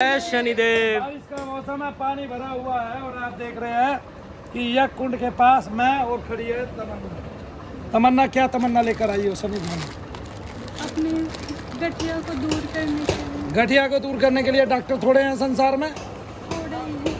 जय शनिदेव। इसका मौसम है पानी भरा हुआ है और आप देख रहे हैं कि यह कुंड के पास मैं और खड़ी है तमन्ना। तमन्ना क्या तमन्ना लेकर आई हो सभी अपने गठिया को दूर करने के लिए। गठिया को दूर करने के लिए डॉक्टर थोड़े हैं संसार में? थोड़े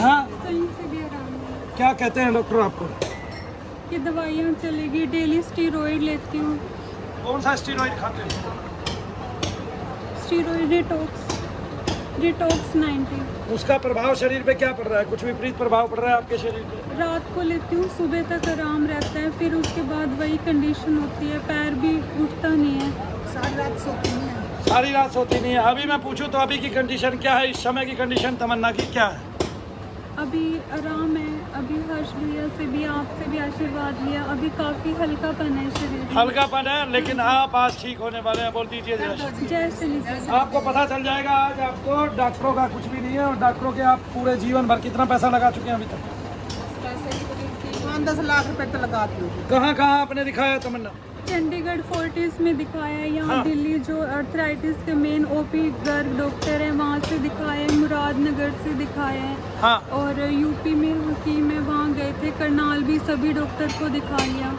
हाँ। कहीं से भी आराम नहीं। क्या कहते हैं डॉक्टर आपको? ये दवाइयाँ चलेगी डेली स्टीरोइड लेती हूँ। कौन सा स्टीरोइड खाते हैं? स्टीरोइड डिटॉक्स डिटॉक्स 90 उसका प्रभाव शरीर पे क्या पड़ रहा है? कुछ विपरीत प्रभाव पड़ रहा है आपके शरीर पे? रात को लेती हूँ सुबह तक आराम रहता है फिर उसके बाद वही कंडीशन होती है पैर भी उठता नहीं है। सारी रात सोती नहीं है। सारी रात सोती नहीं है। अभी मैं पूछूँ तो अभी की कंडीशन क्या है? इस समय की कंडीशन तमन्ना की क्या है? अभी आराम है अभी हर्ष भैया से भी आपसे भी आशीर्वाद लिया। अभी काफ़ी हल्कापन है शरीर में। हल्कापन है लेकिन आप आज ठीक होने वाले हैं बोल दीजिए जय श्री आपको पता चल जाएगा आज आपको डॉक्टरों का कुछ भी नहीं है और डॉक्टरों के आप पूरे जीवन भर कितना पैसा लगा चुके हैं अभी तक? पाँच दस लाख रुपए तो लगा दिए कहाँ कहाँ आपने दिखाया तमन्ना? चंडीगढ़ फोर्टिस में दिखाया है। यहाँ हाँ। दिल्ली जो अर्थराइटिस के मेन ओपी गर्ग डॉक्टर है वहाँ से दिखाया है मुरादनगर से दिखाया है। हाँ। और यूपी में हकीम है वहाँ गए थे करनाल भी सभी डॉक्टर को दिखा लिया।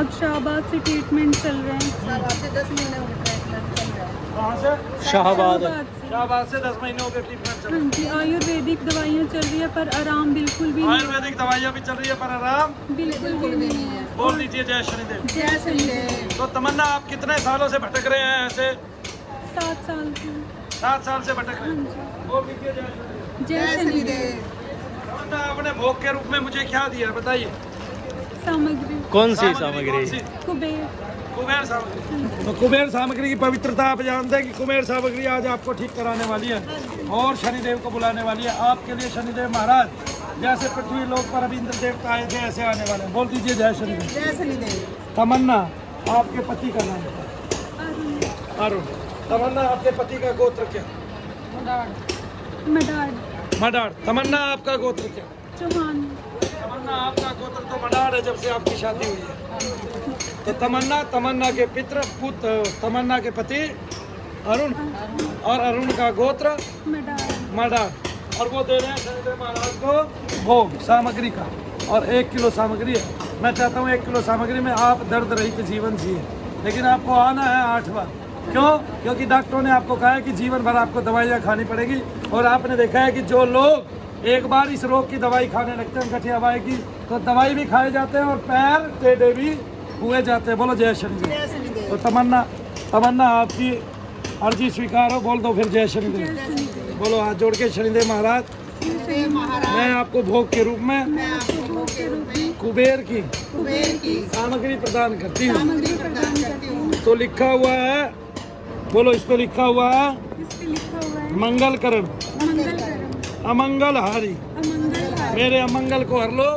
अब शाहबाद से ट्रीटमेंट चल रहे हैं। शाहबाद से दस महीने हो गए ट्रीटमेंट चल रहा है। कहाँ से? शाहबाद। शाहबाद से। शाहबाद से दस महीनों के ट्रीटमेंट चल हाँ। जी आयुर्वेदिक दवाइयाँ चल रही है पर आराम बिल्कुल भी आयुर्वेदिक दवाइयाँ भी चल रही है पर आराम? बिल्कुल भी नहीं है। बोल दीजिए जय शनिदेव। जय श्री तो तमन्ना आप कितने सालों से भटक रहे हैं ऐसे? सात साल सात साल से भटक रहे हाँ। हैं बोल दीजिए जय शनिदेव। जय जय शनिदेव। तमन्ना आपने भोग के रूप में मुझे क्या दिया बताइए। सामग्री। कौन सी सामग्री कुबेर। कुबेर सामग्री। तो कुबेर सामग्री की पवित्रता आप जानते हैं कि कुबेर सामग्री आज आपको ठीक कराने वाली है और शनिदेव को बुलाने वाली है। आपके लिए शनिदेव महाराज जैसे पृथ्वी लोक पर अभी इंद्र देवता आए थे ऐसे आने वाले बोल दीजिए जय शनिदेव जय श्रीदेव तमन्ना आपके पति का नाम अरुण तमन्ना आपके पति का गोत्र क्या? मडाड मडार तमन्ना आपका गोत्र क्या? चौहान। तमन्ना आपका गोत्र तो मडार है जब से आपकी शादी हुई है। तो तमन्ना तमन्ना के पित्र पुत्र तमन्ना के पति अरुण। और अरुण का गोत्र? मडाड मडार और वो दे रहे हैं शनिदेव महाराज को भोग सामग्री का। और एक किलो सामग्री है। मैं चाहता हूँ एक किलो सामग्री में आप दर्द रहित जीवन जिए। लेकिन आपको आना है आठ बार क्यों? क्योंकि डॉक्टरों ने आपको कहा है कि जीवन भर आपको दवाइयाँ खानी पड़ेगी। और आपने देखा है कि जो लोग एक बार इस रोग की दवाई खाने लगते हैं गठिया बाई की तो दवाई भी खाए जाते हैं और पैर टेढ़े भी हुए जाते हैं। बोलो जय जय तो तमन्ना तमन्ना आपकी अर्जी स्वीकार हो बोल दो फिर जय शनिदेव बोलो हाथ जोड़ के शनिदेव महाराज। मैं आपको भोग के रूप में कुबेर की सामग्री प्रदान करती हूँ। तो लिखा हुआ है बोलो इस पे लिखा हुआ है। मंगल करण मंगल अमंगल हारी मेरे अमंगल को हर लो।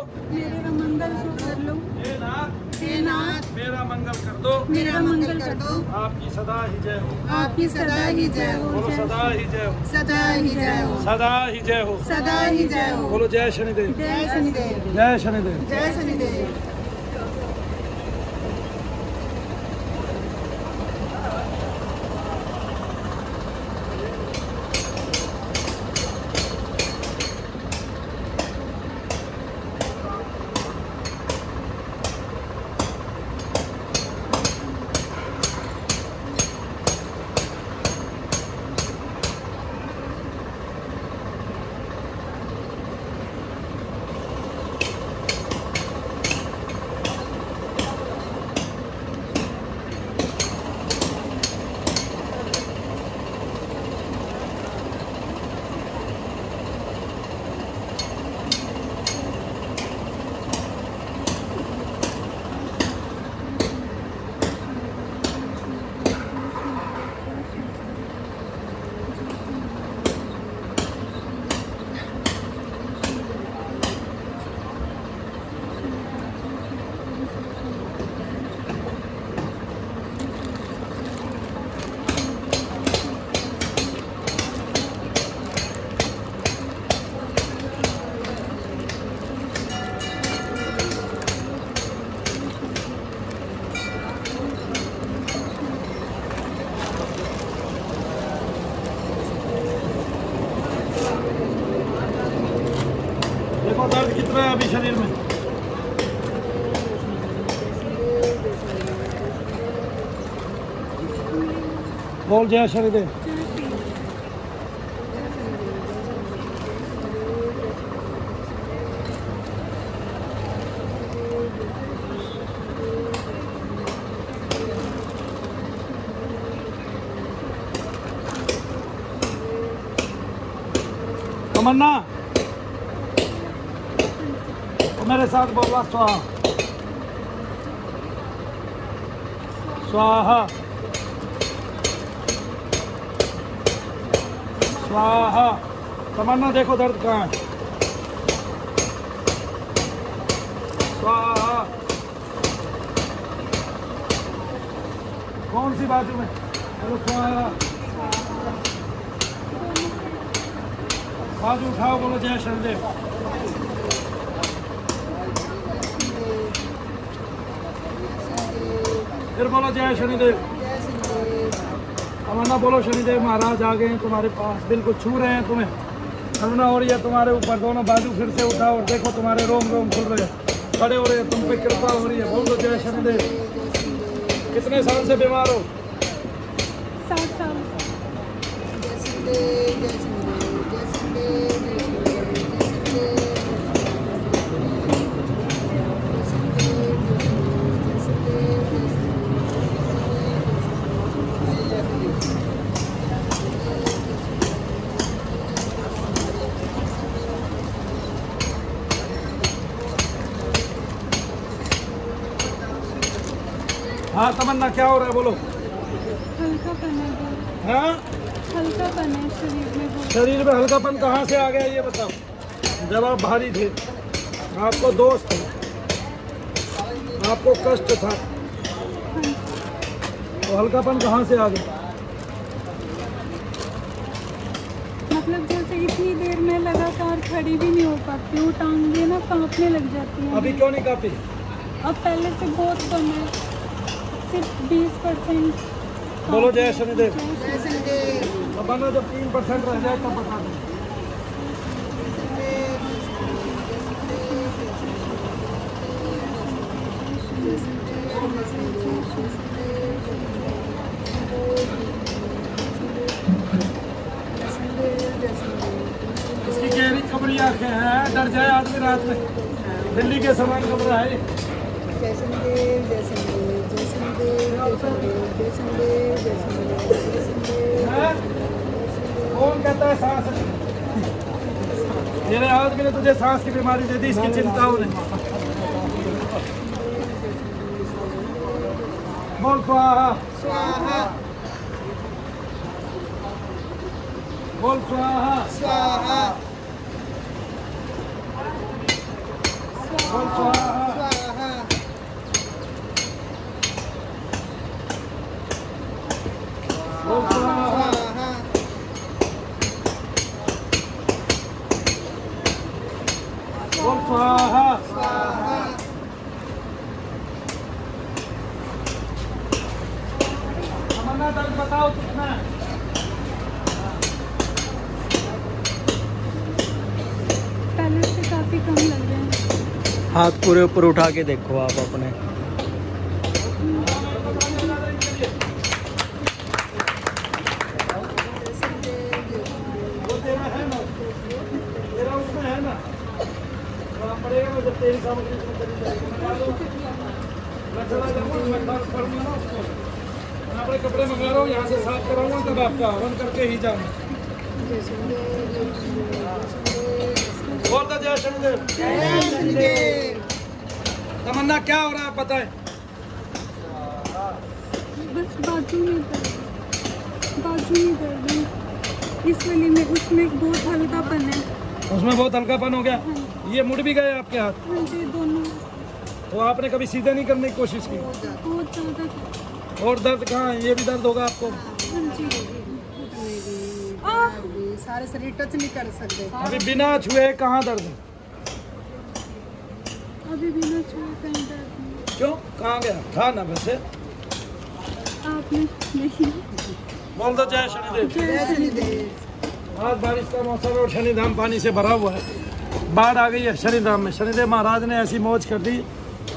दो मेरा मंगल कर दो। आपकी सदा ही जय हो। आपकी सदा ही जय हो बोलो सदा ही जय हो। सदा ही जय हो। सदा ही जय हो। सदा ही जय हो। बोलो जय शनिदेव। जय शनिदेव। जय शनिदेव। जय शनिदेव। देखो दर्द कितना है अभी शरीर में बोल जय शनिदेव तमन्ना तो मेरे साथ बोला स्वाहा। स्वाहा। स्वाहा। तमन्ना, देखो दर्द कहाँ है। स्वाहा। कौन सी बाजू में? चलो स्वाहा। बाजू उठाओ, बोलो जय शनिदेव फिर बोलो जय शनिदेव। तमन्ना बोलो शनिदेव महाराज आ गए हैं तुम्हारे पास। बिल्कुल छू रहे हैं तुम्हें। करुणा हो रही है तुम्हारे ऊपर। दोनों बाजू फिर से उठाओ और देखो तुम्हारे रोम रोम खुल रहे हैं। खड़े हो रहे हैं तुम पे कृपा हो रही है। बोलो जय शनिदेव। कितने साल से बीमार हो? सात साल हाँ तमन्ना क्या हो रहा है बोलो। हल्का पन है। हाँ? हल्का है शरीर में शरीर में हल्कापन कहाँ से आ गया ये बताओ। जब आप भारी थे आपको दोस्त थे। आपको कष्ट था। तो हल्कापन कहाँ से आ गया? मतलब जैसे इतनी देर में लगातार खड़ी भी नहीं हो पाती हूँ टांगे ना कांपने लग जाती हैं। अभी क्यों नहीं कापी? अब पहले से बहुत कम है। सिर्फ़ बीस परसेंट बोलो जय शनिदेव जय शनिदेव अब बनो जब तीन परसेंट रह जाए तब बता दो। इसकी गहरी कमरी आँखें हैं डर जाए आदमी रात में। दिल्ली के समान कमरा है ये। कौन कहता है सांस मेरे आदमी ने तुझे सांस की बीमारी दे दी इसकी चिंता हो नहीं बोल स्वाहा स्वाहा बोल स्वाहा स्वाहा बोल स्वाहा स्वाहा बोल स्वाहा स्वाहा बोल स्वाहा स्वाहा तमन्ना दर्द पहले से काफ़ी कम लग रहे हैं। हाथ पूरे ऊपर उठा के देखो आप अपने वो तेरा है ना तेरा उसमें है ना वहाँ पड़ेगा ना जब तेरी सामग्री उसमें चली जाएगी मंगा लो मैं चला जाऊँगा मैं बात करूँगा ना उसको मैं अपने कपड़े मंगा रहा हूँ यहाँ से साफ़ कराऊँगा तब आपका हवन करके ही जाऊँगा। जय बोल दो शनिदेव तमन्ना क्या हो रहा है बताएँ बस बाजू में दर्द बाजू में दर्द इस वाली में उसमें बहुत हल्कापन है। उसमें बहुत हल्कापन हो गया। ये मुड़ भी गए आपके हाथ? हाँ जी दोनों। तो आपने कभी सीधे नहीं करने की कोशिश की? बहुत ज़्यादा। और दर्द कहाँ ये भी दर्द होगा आपको? हाँ! अभी सारे शरीर टच नहीं कर सकते। अभी बिना छुए कहाँ दर्द है? अभी भी ना छुए कहीं दर्द क्यों? कहाँ गया? था ना वैसे। आपने नहीं। बोल दो जय शनिदेव। जय शनिदेव। आज बारिश का मौसम और शनिधाम पानी से भरा हुआ है। बाढ़ आ गई है शनिधाम में शनिदेव महाराज ने ऐसी मौज कर दी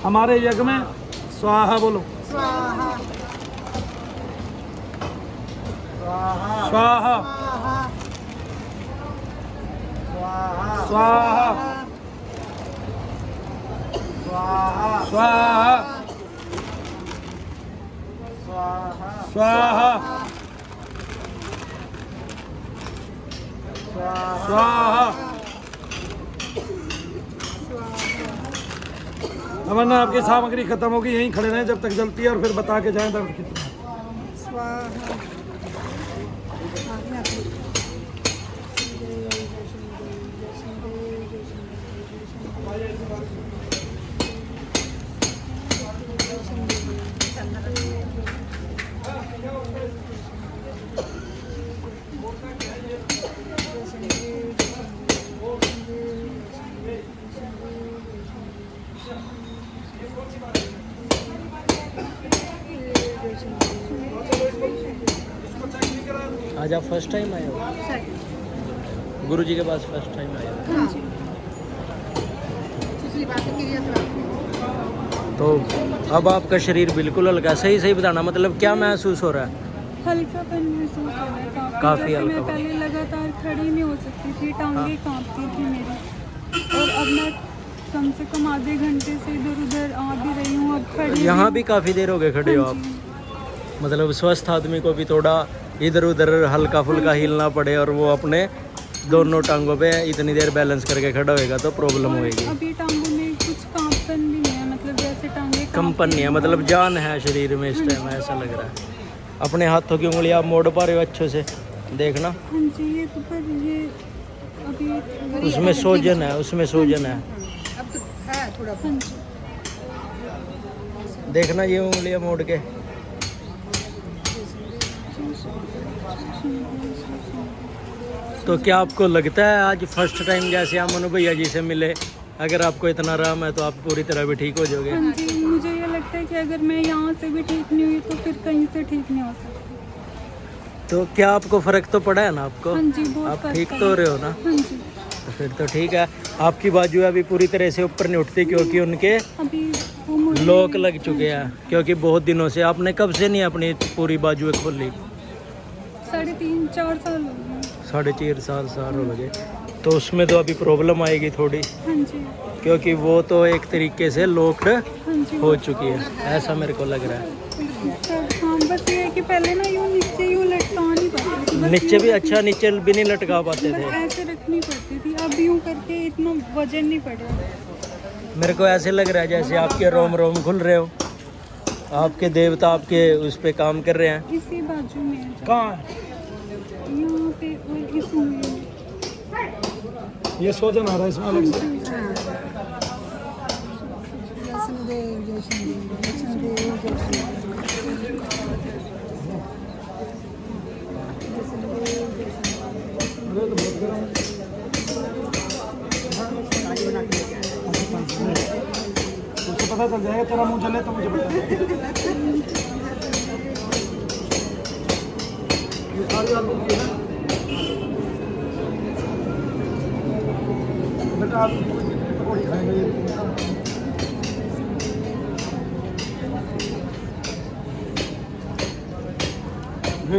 हमारे यज्ञ में स्वाहा बोलो स्वाहा स्वाहा स्वाहा स्वाहा स्वाहा स्वाहा अमरना आपकी सामग्री खत्म होगी, यहीं खड़े रहें जब तक जलती है और फिर बता के जाएँ दर्द कितना फ़र्स्ट टाइम आए हो? गुरु जी के पास फ़र्स्ट टाइम आए हो? हाँ। तो तो अब आपका शरीर बिल्कुल हल्का सही सही बताना मतलब क्या महसूस हो रहा है? हल्कापन महसूस हो रहा है काफ़ी जैसे मैं पहले लगातार खड़ी नहीं हो सकती थी टांगे कांपती थी मेरी। और अब मैं कम से कम आधे घंटे से इधर उधर आ भी रही हूँ अब खड़ी यहाँ भी काफ़ी देर हो गए खड़े हो हाँ आप। मतलब स्वस्थ आदमी को भी थोड़ा इधर उधर हल्का फुल्का हिलना पड़े और वो अपने दोनों टांगों पे इतनी देर बैलेंस करके खड़ा होएगा तो प्रॉब्लम होएगी। अभी टांगों में कुछ कांपन भी नहीं है मतलब जैसे टांगे कंपन नहीं है मतलब जान है शरीर में इस टाइम ऐसा लग रहा है। अपने हाथों की उंगली आप मोड़ पा रहे हो अच्छे से देखना। हाँ ये तो पर ये अभी उसमें सोजन है उसमें सोजन है। अब तो है थोड़ा हाँ देखना ये उंगलियाँ मोड़ के। तो क्या आपको लगता है आज फ़र्स्ट टाइम जैसे हम मनु भैया जी से मिले अगर आपको इतना आराम है तो आप पूरी तरह भी ठीक हो जाओगे? हाँ जी मुझे ये लगता है कि अगर मैं यहाँ से भी ठीक नहीं हुई तो फिर कहीं से ठीक नहीं हो सकती। तो क्या आपको फ़र्क तो पड़ा है ना आपको? हाँ जी बहुत आप ठीक तो रहे हो ना? हाँ जी। तो फिर तो ठीक है। आपकी बाजू अभी पूरी तरह से ऊपर नहीं उठती क्योंकि उनके लॉक लग चुके हैं क्योंकि बहुत दिनों से आपने कब से नहीं अपनी पूरी बाजुएँ खोली? साढ़े तीन चार साल। साढ़े चार साल साल हो गए। तो उसमें तो अभी प्रॉब्लम आएगी थोड़ी हाँ जी। क्योंकि वो तो एक तरीके से लॉक्ड हाँ हो चुकी है ऐसा मेरे को लग रहा है। हाँ बस ये है कि पहले ना यूँ नीचे यूँ लटका नहीं पाती नीचे भी अच्छा नीचे भी नहीं लटका पाते थे। ऐसे रखनी पड़ती थी। अब यूँ करके इतना वज़न नहीं पड़ रहा मेरे को ऐसे लग रहा है जैसे आपके रोम रोम खुल रहे हो। आपके देवता आपके उस पे काम कर रहे हैं? इसी बाजू में कहाँ है? ये सोजन आ रहा है इसमें अलग से। जयसनदेव अरे तो बहुत गर्म पता चल जाएगा, तेरा मुँह जले तो मुझे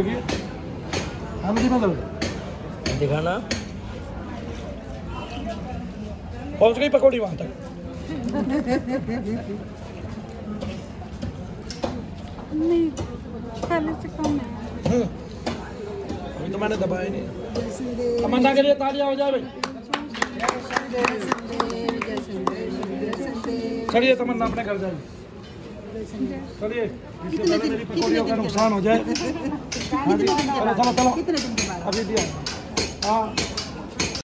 की है। हम जी मतलब। दिखाना। पहुँच गई पकौड़ी वहाँ तक? नहीं पहले से कम है। अभी तो मैंने दबाया नहीं। तमन्ना के लिए तालियाँ हो जाए भाई। चलिए तमन्ना अपने घर जाइए। चलिए इससे पहले मेरी पकौड़ियों का नुकसान हो जाए। हाँ जी। चलो चलो चलो। कितने दिन के बाद? अभी दिया हाँ।